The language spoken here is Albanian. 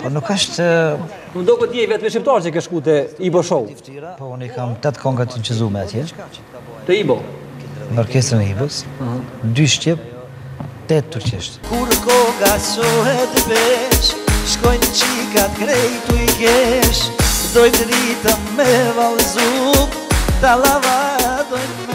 Po nuk është... Ndoshta ti je i vetmi shqiptar që ke shku te Ibo Show. Po, unë i kam 8 konga t'inçizume atje. Te Ibo? Me orkestrën e Ibos, 2 shqip, 8 turqisht. Kur konga s'ohet vesh, shkojnë çikat krejt tuj qesh, dojnë ritëm me vallzu, talava dojnë me...